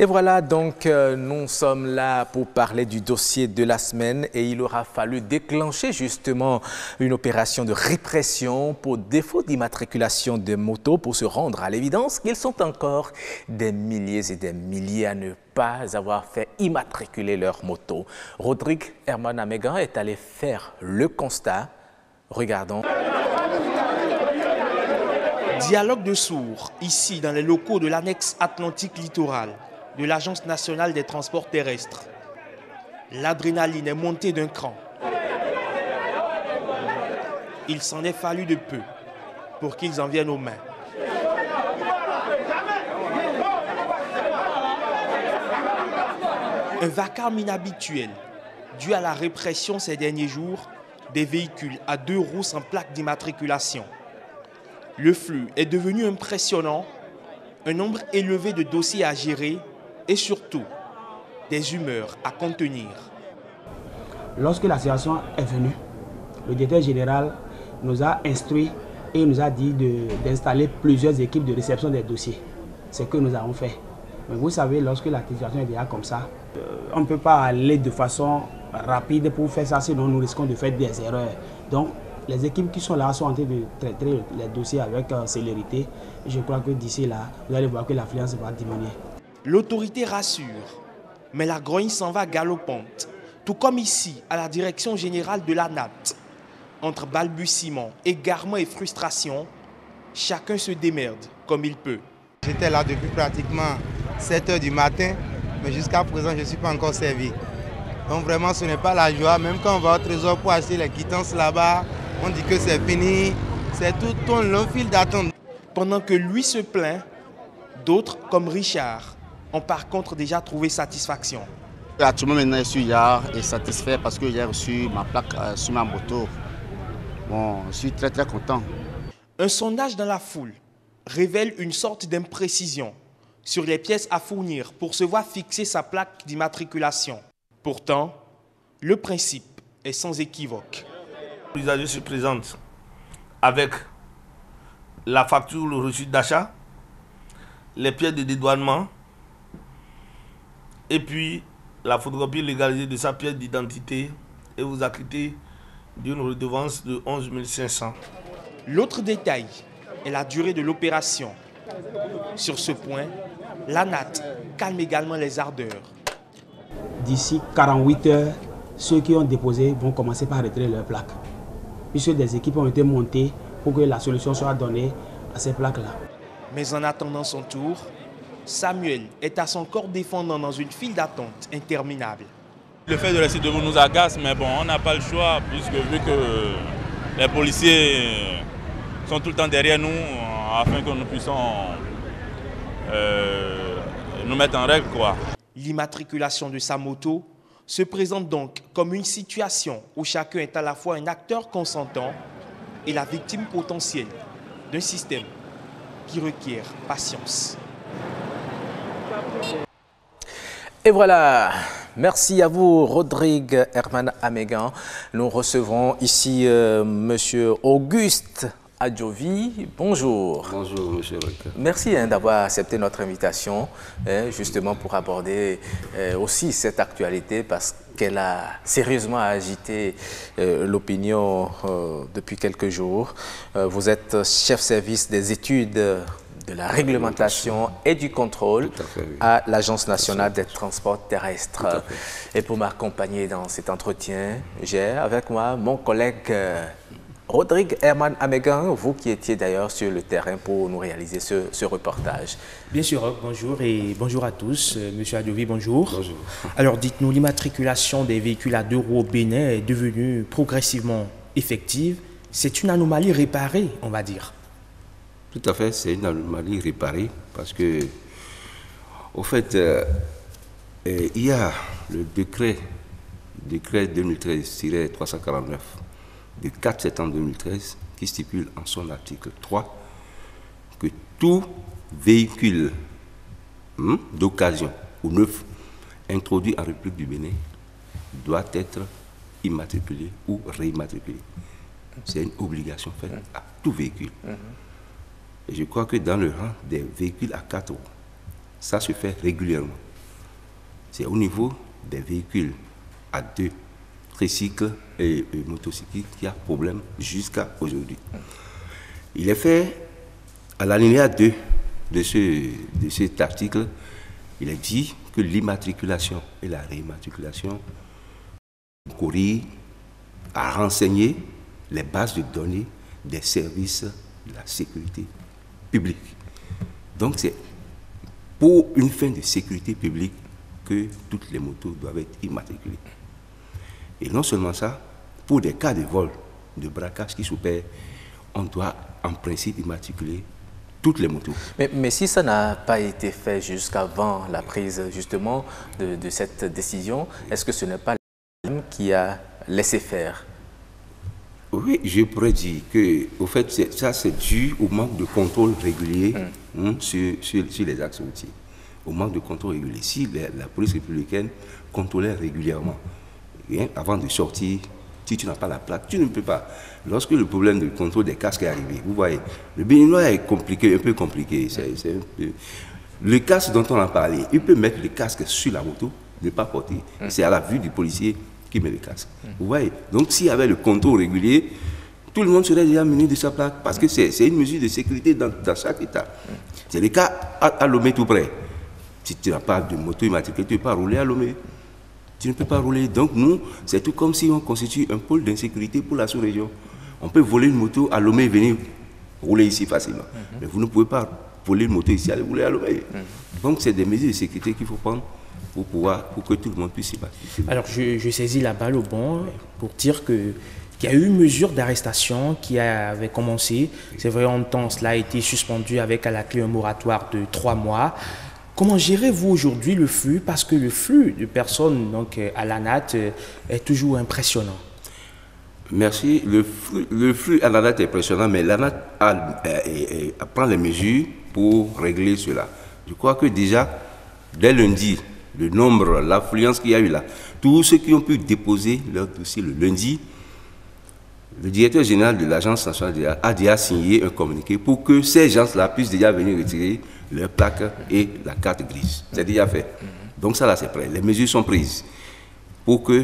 Et voilà, donc euh, nous sommes là pour parler du dossier de la semaine et il aura fallu déclencher justement une opération de répression pour défaut d'immatriculation de motos pour se rendre à l'évidence qu'ils sont encore des milliers et des milliers à ne pas avoir fait immatriculer leurs motos. Rodrigue Herman Amégan est allé faire le constat. Regardons. Dialogue de sourds, ici dans les locaux de l'annexe Atlantique Littoral de l'Agence nationale des transports terrestres. L'adrénaline est montée d'un cran. Il s'en est fallu de peu pour qu'ils en viennent aux mains. Un vacarme inhabituel dû à la répression ces derniers jours des véhicules à deux roues sans plaque d'immatriculation. Le flux est devenu impressionnant, un nombre élevé de dossiers à gérer et surtout des humeurs à contenir. Lorsque la situation est venue, le directeur général nous a instruit et nous a dit d'installer plusieurs équipes de réception des dossiers. C'est ce que nous avons fait. Mais vous savez, lorsque la situation est déjà comme ça, euh, on ne peut pas aller de façon rapide pour faire ça, sinon nous risquons de faire des erreurs. Donc, les équipes qui sont là sont en train de traiter les dossiers avec euh, célérité. Je crois que d'ici là, vous allez voir que l'affluence va diminuer. L'autorité rassure, mais la grogne s'en va galopante, tout comme ici, à la direction générale de la NAT. Entre balbutiements, égarements et frustration, chacun se démerde comme il peut. J'étais là depuis pratiquement 7 heures du matin, mais jusqu'à présent, je ne suis pas encore servi. Donc vraiment, ce n'est pas la joie. Même quand on va au trésor pour acheter les quittances là-bas, on dit que c'est fini. C'est tout un long fil d'attente. Pendant que lui se plaint, d'autres, comme Richard, ont par contre déjà trouvé satisfaction. Actuellement, maintenant, je suis et satisfait parce que j'ai reçu ma plaque euh, sur ma moto. Bon, je suis très très content. Un sondage dans la foule révèle une sorte d'imprécision sur les pièces à fournir pour se voir fixer sa plaque d'immatriculation. Pourtant, le principe est sans équivoque. L'usager se présente avec la facture, le reçu d'achat, les pièces de dédouanement, et puis la photocopie légalisée de sa pièce d'identité et vous acquittez d'une redevance de 11 500. L'autre détail est la durée de l'opération. Sur ce point, l'ANAT calme également les ardeurs. D'ici 48 heures, ceux qui ont déposé vont commencer par retirer leurs plaques. Puisque des équipes ont été montées pour que la solution soit donnée à ces plaques-là. Mais en attendant son tour, Samuel est à son corps défendant dans une file d'attente interminable. Le fait de rester debout nous agace, mais bon, on n'a pas le choix, puisque vu que les policiers sont tout le temps derrière nous, afin que nous puissions euh, nous mettre en règle. quoi. L'immatriculation de sa moto se présente donc comme une situation où chacun est à la fois un acteur consentant et la victime potentielle d'un système qui requiert patience. Et voilà, merci à vous Rodrigue Herman Amégan. Nous recevons ici euh, Monsieur Auguste Adjovi. Bonjour. Bonjour Monsieur Merci hein, d'avoir accepté notre invitation hein, justement pour aborder euh, aussi cette actualité parce qu'elle a sérieusement agité euh, l'opinion depuis quelques jours. vous êtes chef service des études de la réglementation et du contrôle à, l'Agence nationale des transports terrestres. Et pour m'accompagner dans cet entretien, j'ai avec moi mon collègue euh, Rodrigue Herman Amégan, vous qui étiez d'ailleurs sur le terrain pour nous réaliser ce, reportage. Bien sûr, bonjour et bonjour à tous. Euh, Monsieur Adovi, bonjour. Bonjour. Alors dites-nous, l'immatriculation des véhicules à deux roues au Bénin est devenue progressivement effective. C'est une anomalie réparée, on va dire. Tout à fait, c'est une anomalie réparée parce que, au fait, euh, euh, il y a le décret, décret 2013-349 du 4 septembre 2013 qui stipule en son article 3 que tout véhicule hmm, d'occasion ou neuf introduit en République du Bénin doit être immatriculé ou réimmatriculé. C'est une obligation faite à tout véhicule. Mhm je crois que dans le rang des véhicules à quatre roues, ça se fait régulièrement. C'est au niveau des véhicules à deux, tricycles et, motocycles qu'il y a problème jusqu'à aujourd'hui. Il est fait à l'alinéa 2 de, ce, de cet article, il est dit que l'immatriculation et la réimmatriculation courir à renseigner les bases de données des services de la sécurité public. Donc c'est pour une fin de sécurité publique que toutes les motos doivent être immatriculées. Et non seulement ça, pour des cas de vol, de braquage qui s'opèrent, on doit en principe immatriculer toutes les motos. Mais, si ça n'a pas été fait jusqu'avant la prise justement de, de cette décision, est-ce que ce n'est pas l'homme qui a laissé faire? Oui, je pourrais dire que, au fait, ça, c'est dû au manque de contrôle régulier mm. hein, sur, les axes routiers. Au manque de contrôle régulier. Si la, police républicaine contrôlait régulièrement, hein, avant de sortir, si tu n'as pas la plaque, tu ne peux pas. Lorsque le problème de contrôle des casques est arrivé, vous voyez, le béninois est compliqué, un peu compliqué. Le casque dont on a parlé, il peut mettre le casque sur la moto, ne pas porter. Mm. C'est à la vue du policier qui met le casque. Vous voyez Donc s'il y avait le contrôle régulier, tout le monde serait déjà muni de sa plaque parce que c'est une mesure de sécurité dans, chaque État. C'est le cas à, Lomé tout près. Si tu n'as pas de moto immatriculée, tu ne peux pas rouler à Lomé. Tu ne peux pas rouler. Donc nous, c'est tout comme si on constitue un pôle d'insécurité pour la sous-région. On peut voler une moto à Lomé et venir rouler ici facilement. Mhm. Mais vous ne pouvez pas voler une moto ici et aller rouler à Lomé. Mhm. Donc c'est des mesures de sécurité qu'il faut prendre pour, pouvoir, pour que tout le monde puisse y participer. Alors, je, saisis la balle au bon pour dire que qu'il y a eu une mesure d'arrestation qui avait commencé. C'est vrai, en temps, cela a été suspendu avec à la clé un moratoire de trois mois. Comment gérez-vous aujourd'hui le flux? Parce que le flux de personnes donc, à la NAT est toujours impressionnant. Merci. Le flux, le flux à la NAT est impressionnant, mais la NAT prend les mesures pour régler cela. Je crois que déjà, dès lundi, le nombre, l'affluence qu'il y a eu là, tous ceux qui ont pu déposer leur dossier le lundi, le directeur général de l'agence nationale a déjà signé un communiqué pour que ces gens-là puissent déjà venir retirer leur plaque et la carte grise. C'est déjà fait. Donc ça là c'est prêt. Les mesures sont prises pour que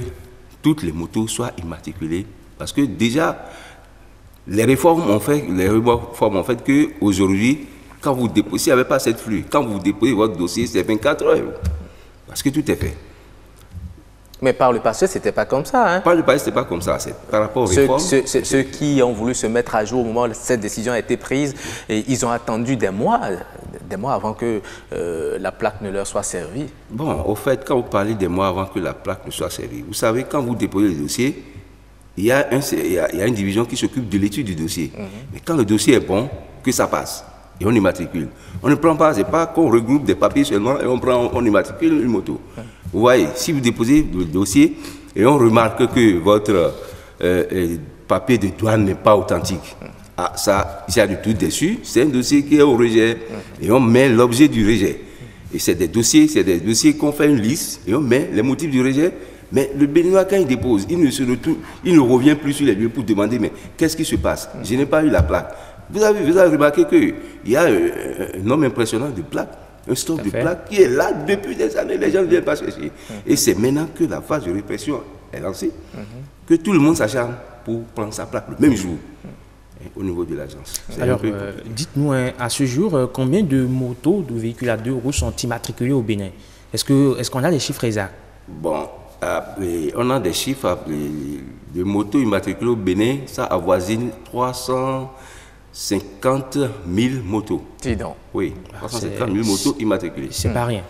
toutes les motos soient immatriculées. Parce que déjà, les réformes ont fait, les réformes ont fait qu'aujourd'hui, quand vous déposez, s'il n'y avait pas cette flux, quand vous déposez votre dossier, c'est 24 heures. Parce que tout est fait. Mais par le passé, ce n'était pas comme ça. Hein? Par le passé, ce n'était pas comme ça. Par rapport aux ceux, réformes. Ceux, qui ont voulu se mettre à jour au moment où cette décision a été prise, et ils ont attendu des mois, des mois avant que euh, la plaque ne leur soit servie. Bon, au fait, quand vous parlez des mois avant que la plaque ne soit servie, vous savez, quand vous déposez le dossier, il y a, un, il y a, il y a une division qui s'occupe de l'étude du dossier. Mais quand le dossier est bon, que ça passe. Et on immatricule. On ne prend pas, c'est pas qu'on regroupe des papiers seulement et on prend, on immatricule une moto. Vous voyez, si vous déposez le dossier et on remarque que votre euh, euh, papier de douane n'est pas authentique, ah, ça, il y du tout dessus, c'est un dossier qui est au rejet et on met l'objet du rejet. Et c'est des dossiers, c'est des dossiers qu'on fait une liste et on met les motifs du rejet. Mais le Béninois, quand il dépose, il ne, se retrouve, il ne revient plus sur les lieux pour demander mais qu'est-ce qui se passe? Je n'ai pas eu la plaque. Vous avez, vous avez remarqué qu'il y a euh, un nombre impressionnant de plaques, un stock de plaques qui est là depuis des années. Les gens ne viennent pas chercher. Et c'est maintenant que la phase de répression est lancée que tout le monde s'acharne pour prendre sa plaque le même jour hein, au niveau de l'agence. Alors, peu euh, dites-nous hein, à ce jour, euh, combien de motos, de véhicules à deux roues sont immatriculés au Bénin? Est-ce qu'on est qu'on a les chiffres exacts? Bon, après, on a des chiffres. après, de motos immatriculées au Bénin, ça avoisine 350 000 motos. Dis donc. Oui, 350 000 motos immatriculées. C'est pas rien.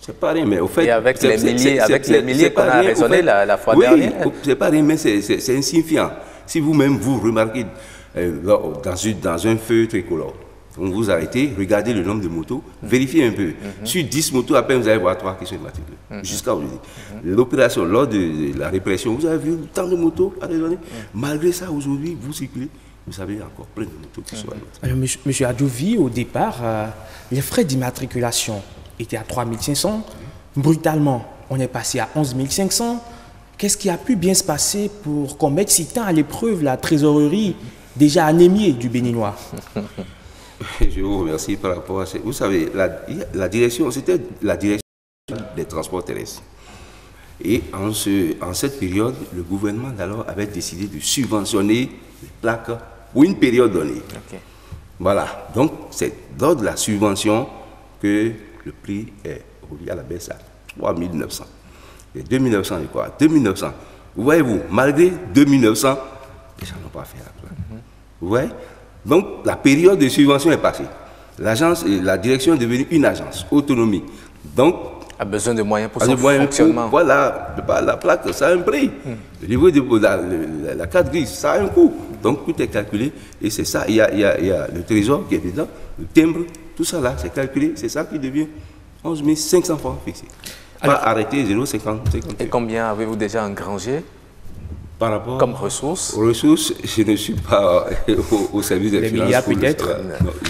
C'est pas rien, mais au fait. Et avec les milliers- avec les qu'on a raisonné fait. la- la fois oui, dernière. c'est pas rien, mais c'est- insignifiant. Si vous-même vous remarquez euh, dans, une- dans un feu tricolore, on vous arrêtez, regardez le nombre de motos, vérifiez un peu. Sur 10 motos, à peine vous allez voir 3 qui sont immatriculées. Jusqu'à aujourd'hui. L'opération, lors de, de la répression, vous avez vu tant de motos à raisonner. Malgré ça, aujourd'hui, vous circulez, vous avez encore plein de motos qui sont à. Alors, monsieur, monsieur Adjouvi, au départ, euh, les frais d'immatriculation étaient à 3500. Brutalement, on est passé à 11 500. Qu'est-ce qui a pu bien se passer pour qu'on mette si tant à l'épreuve la trésorerie déjà anémiée du Béninois? (laughs) Je vous remercie par rapport à ça. Vous savez, la, la direction, c'était la direction des transports terrestres. Et en, ce, en cette période, le gouvernement d'alors avait décidé de subventionner les plaques pour une période donnée. Voilà. Donc, c'est dans de la subvention que le prix est revu à la baisse à 3 900. Et 2 900 et quoi? 2 900. Vous voyez-vous, malgré 2 900, les gens n'ont pas fait la plaque. Vous voyez? Donc, la période de subvention est passée. L'agence, et la direction est devenue une agence, autonomie. Donc, a besoin de moyens pour son fonctionnement. voilà, la, la plaque, ça a un prix. Le niveau de la, la, la carte grise, ça a un coût. Donc, tout est calculé. Et c'est ça, il y, a, il, y a, il y a le trésor qui est dedans, le timbre, tout ça là, c'est calculé. C'est ça qui devient 11 500 francs fixés. Pas arrêté 0,50. Et combien avez-vous déjà engrangé par rapport comme ressources Ressources, je ne suis pas (laughs) au, au service des Les finances. milliards peut-être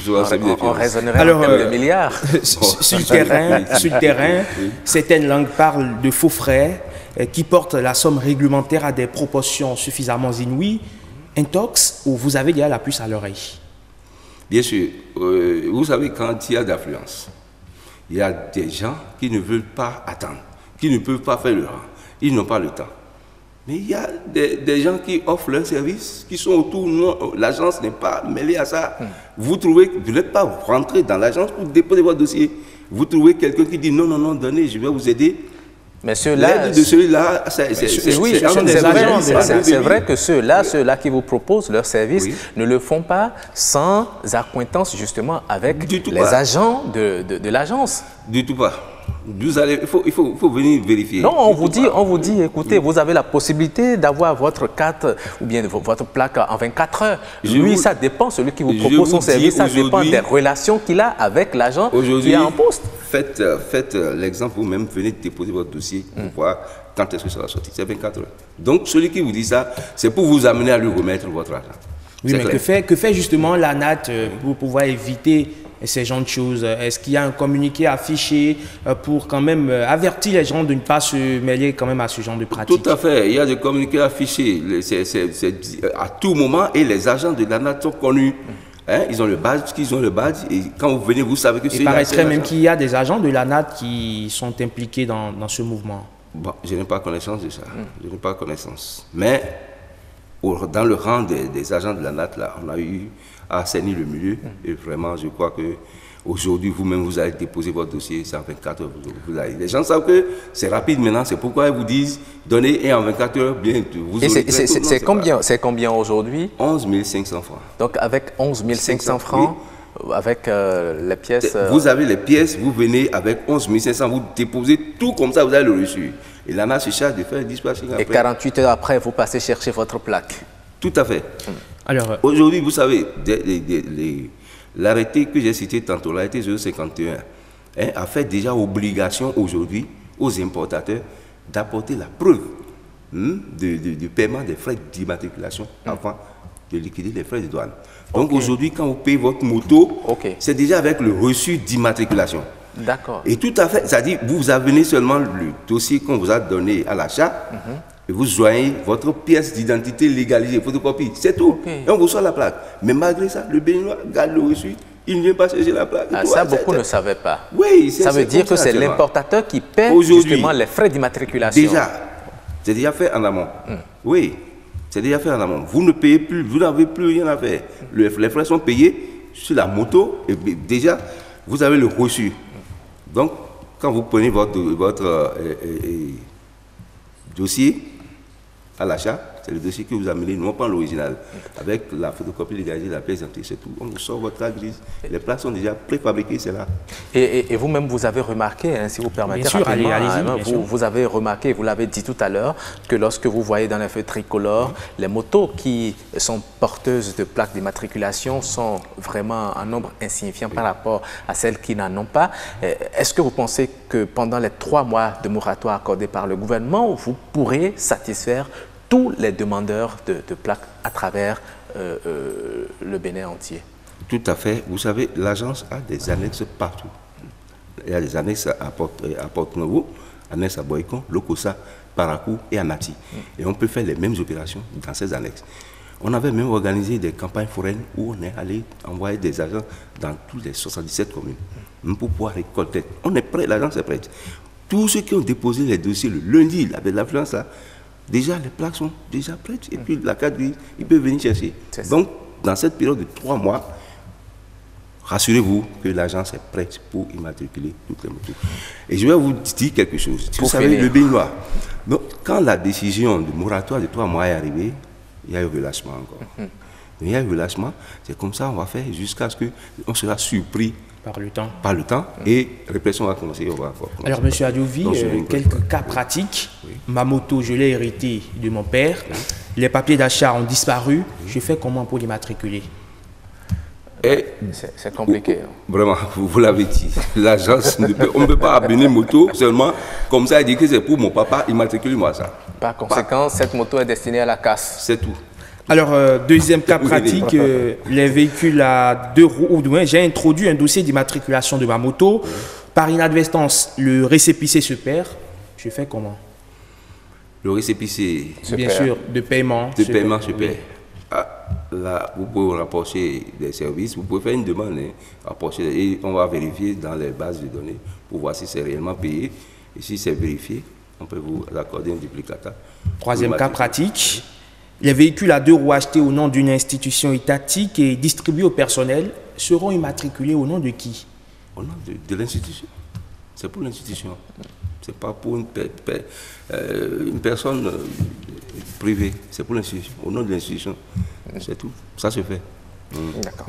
On- service des on- raisonnerait en Alors, de euh, milliards. (laughs) sur sur le terrain, (laughs) sur le terrain certaines langues parlent de faux frais euh, qui portent la somme réglementaire à des proportions suffisamment inouïes. Intox, ou vous avez déjà la puce à l'oreille Bien sûr, euh, vous savez, quand il y a d'affluence, il y a des gens qui ne veulent pas attendre, qui ne peuvent pas faire le rang, ils n'ont pas le temps. Mais il y a des, des gens qui offrent leurs services, qui sont autour. Non, L'agence n'est pas mêlée à ça. Vous trouvez vous n'êtes pas rentré dans l'agence pour déposer votre dossier. Vous trouvez quelqu'un qui dit non, non, non, donnez, je vais vous aider. Mais ceux-là. L'aide de celui-là, c'est oui, c'est vrai, que ceux-là, ceux-là qui vous proposent leur service, ne le font pas sans acquaintance justement avec les pas. agents de, de- de l'agence. Du tout pas. Vous allez, il, faut, il, faut, il faut venir vérifier. Non, on vous dit, on vous dit, écoutez, vous avez la possibilité d'avoir votre carte ou bien vo- votre plaque en 24 heures. Je Lui, vous- ça dépend, celui qui vous propose son vous service, ça dépend des relations qu'il a avec l'agent qui est en poste. Faites, euh, faites euh, l'exemple vous-même, venez déposer votre dossier pour Mm. voir quand est-ce que ça va sortir. C'est 24 heures. Donc, celui qui vous dit ça, c'est pour vous amener à lui remettre votre argent. Oui, mais que fait, que fait justement l'ANAT euh, pour pouvoir éviter ces genres de choses? Est-ce qu'il y a un communiqué affiché pour quand même avertir les gens de ne pas se mêler quand même à ce genre de pratique? Tout à fait. Il y a des communiqués affichés à tout moment et les agents de l'ANAT sont connus. Hein, ils ont le badge, qu'ils ont le badge et quand vous venez, vous savez que c'est Il paraîtrait même qu'il y a des agents de l'ANAT qui sont impliqués dans, dans ce mouvement. Bon, je n'ai pas connaissance de ça. Je n'ai pas connaissance. Mais au- dans le rang des, des agents de la NAT, là, on a eu à assainir le milieu. Et vraiment, je crois que aujourd'hui, vous-même, vous allez déposer votre dossier, c'est en 24 heures. Vous, vous allez. Les gens savent que c'est rapide maintenant, c'est pourquoi ils vous disent donnez et en 24 heures, bien, vous c'est- combien, combien aujourd'hui 11 500 francs. Donc avec 11 500 francs, avec euh, les pièces. euh, Vous avez les pièces, vous venez avec 11 500, vous déposez tout comme ça, vous avez le reçu. Et l'ANA se charge de faire le dispatching Et après. 48 heures après, vous passez chercher votre plaque. Tout à fait. Alors, Aujourd'hui, vous savez, les- l'arrêté que j'ai cité tantôt, l'arrêté 051, hein, a fait déjà obligation aujourd'hui aux importateurs d'apporter la preuve hein, de- de- du paiement des frais d'immatriculation avant de liquider les frais de douane. Donc aujourd'hui, quand vous payez votre moto, c'est déjà avec le reçu d'immatriculation. D'accord. Et tout à fait, c'est-à-dire vous amenez seulement le dossier qu'on vous a donné à l'achat Mhm. Et vous joignez votre pièce d'identité légalisée, photocopie, c'est tout. Et on reçoit la plaque. Mais malgré ça, le Béninois garde le reçu, il ne vient pas chercher la plaque. Ah, ça, beaucoup ne savaient pas. Oui, c'est- Ça veut dire que c'est l'importateur qui paie justement les frais d'immatriculation. Déjà, c'est déjà fait en amont. Oui, c'est déjà fait en amont. Vous ne payez plus, vous n'avez plus rien à faire. Le- les frais sont payés sur la moto et déjà, vous avez le reçu. Donc, quand vous prenez votre, votre euh, euh, euh, dossier à l'achat, c'est le dossier que vous amenez, non pas l'original, avec la photocopie légalisée, la pièce d'identité, c'est tout. On vous sort votre carte grise. Les plaques sont déjà préfabriquées, c'est là. Et, et- et vous-même, vous avez remarqué, hein, si vous permettez Bien sûr, allez- hein, bien vous, sûr. vous avez remarqué, vous l'avez dit tout à l'heure, que lorsque vous voyez dans les feux tricolores, les motos qui sont porteuses de plaques d'immatriculation sont vraiment un nombre insignifiant par rapport à celles qui n'en ont pas. Euh, Est-ce que vous pensez que pendant les trois mois de moratoire accordés par le gouvernement, vous pourrez satisfaire tous les demandeurs de, plaques à travers euh, euh, le Bénin entier Tout à fait. Vous savez, l'agence a des annexes partout. Il y a des annexes à Port- à Porto-Novo, annexes à Boycon, Lokosa, Parakou et Amati. Et on peut faire les mêmes opérations dans ces annexes. On avait même organisé des campagnes foraines où on est allé envoyer des agents dans toutes les 77 communes pour pouvoir récolter. On est prêt, l'agence est prête. Tous ceux qui ont déposé les dossiers le lundi, avec l'affluence là, déjà les plaques sont déjà prêtes. Et puis la carte grise, ils peuvent venir chercher. Donc, dans cette période de trois mois, rassurez-vous que l'agence est prête pour immatriculer toutes les motos. Et je vais vous dire quelque chose. Vous savez, le Béninois, donc, quand la décision de moratoire de trois mois est arrivée, il y a eu relâchement encore. Mhm. Il y a eu relâchement, c'est comme ça on va faire jusqu'à ce qu'on sera surpris par le temps. Par le temps et répression va commencer. On va commencer. Alors, Donc, je euh, quelques cas pratiques. Ma moto, je l'ai héritée de mon père. Les papiers d'achat ont disparu. Je fais comment pour l'immatriculer C'est compliqué. hein. Vraiment, (laughs) vous, vous l'avez dit. L'agence, ne peut- on ne peut pas abonner moto seulement comme ça et dire que c'est pour mon papa, immatricule-moi ça. Par conséquent, cette moto est destinée à la casse. C'est tout. Alors, euh, deuxième cas pratique, euh, les véhicules à deux roues, ou moins, j'ai introduit un dossier d'immatriculation de ma moto. Par inadvertance, le récépissé se perd. Je fais comment? Le récépissé. Bien sûr, de paiement. De se paiement perd, se oui. paie. Ah, là, vous pouvez rapprocher des services, vous pouvez faire une demande, hein, rapprocher, et on va vérifier dans les bases de données pour voir si c'est réellement payé. Et si c'est vérifié, on peut vous accorder un duplicata. Troisième cas pratique, les véhicules à deux roues achetés au nom d'une institution étatique et distribués au personnel seront immatriculés au nom de qui? Au nom de, l'institution. C'est pour l'institution. C'est pas pour une, euh, personne euh, privée. C'est pour l'institution. Au nom de l'institution. C'est tout. Ça se fait. D'accord.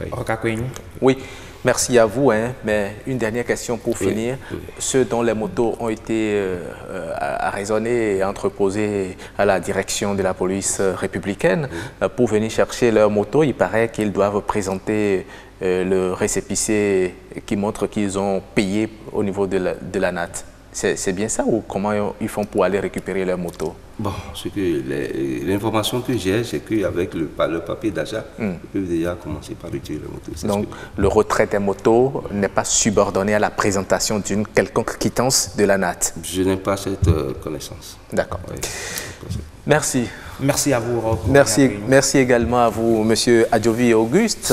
Oui, merci à vous. hein. Mais une dernière question pour Oui, finir. Ceux dont les motos ont été euh, euh, arraisonnés et entreposés à la direction de la police euh, républicaine euh, pour venir chercher leur moto, il paraît qu'ils doivent présenter euh, le récépissé qui montre qu'ils ont payé au niveau de la, de la NAT. C'est bien ça ou comment ils font pour aller récupérer leur moto? Bon, ce que les- l'information que j'ai, c'est qu'avec le, le papier d'achat, Hmm. ils peuvent déjà commencer par retirer la moto. Donc, que- le retrait des motos n'est pas subordonné à la présentation d'une quelconque quittance de la NAT? Je n'ai pas cette euh, connaissance. D'accord. Merci. Merci à vous. Rocco. Merci, merci également à vous, Monsieur Adjovi Auguste,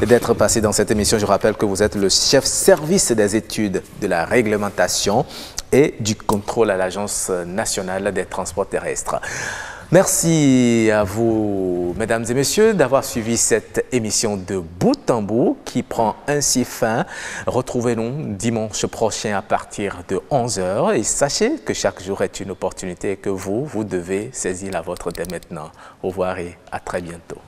d'être passé dans cette émission. Je rappelle que vous êtes le chef service des études de la réglementation et du contrôle à l'Agence nationale des transports terrestres. Merci à vous, mesdames et messieurs, d'avoir suivi cette émission de bout en bout qui prend ainsi fin. Retrouvez-nous dimanche prochain à partir de 11h et sachez que chaque jour est une opportunité et que vous, vous devez saisir la vôtre dès maintenant. Au revoir et à très bientôt.